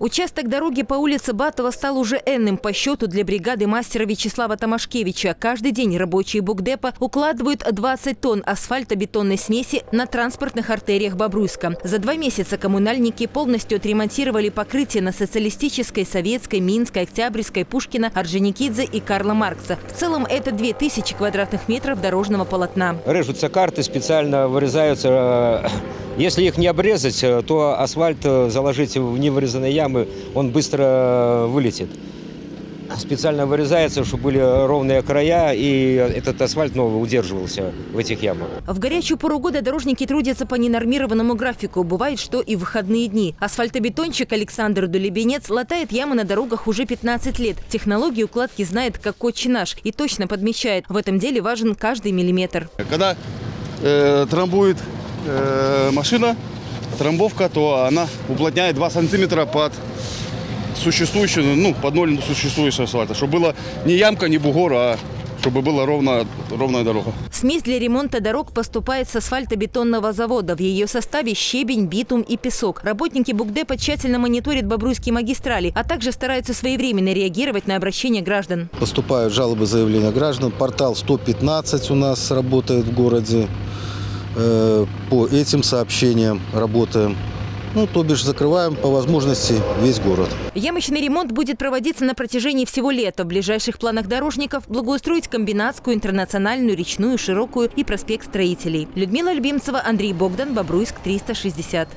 Участок дороги по улице Батова стал уже энным по счету для бригады мастера Вячеслава Томашкевича. Каждый день рабочие Букдепа укладывают 20 тонн асфальтобетонной смеси на транспортных артериях Бобруйска. За два месяца коммунальники полностью отремонтировали покрытие на социалистической, советской, Минской, Октябрьской, Пушкина, Орджоникидзе и Карла Маркса. В целом это 2000 квадратных метров дорожного полотна. Режутся карты, специально вырезаются. Если их не обрезать, то асфальт заложить в невырезанные ямы, он быстро вылетит. Специально вырезается, чтобы были ровные края, и этот асфальт новый удерживался в этих ямах. В горячую пору года дорожники трудятся по ненормированному графику. Бывает, что и в выходные дни. Асфальтобетонщик Александр Дулебенец латает ямы на дорогах уже 15 лет. Технологию укладки знает как отче наш и точно подмечает, в этом деле важен каждый миллиметр. Когда э, трамбует э, машина, трамбовка, то она уплотняет 2 сантиметра под существующую, ну, под ноль существующего асфальта, чтобы было не ямка, не бугор, а чтобы была ровная, ровная дорога. Смесь для ремонта дорог поступает с асфальтобетонного завода. В ее составе щебень, битум и песок. Работники Букдепа тщательно мониторят бобруйские магистрали, а также стараются своевременно реагировать на обращения граждан. Поступают жалобы, заявления граждан. Портал 115 у нас работает в городе. Э, по этим сообщениям работаем. Ну, то бишь закрываем по возможности весь город. Ямочный ремонт будет проводиться на протяжении всего лета. В ближайших планах дорожников благоустроить комбинатскую, интернациональную, речную, широкую и проспект строителей. Людмила Любимцева, Андрей Богдан, Бобруйск, 360.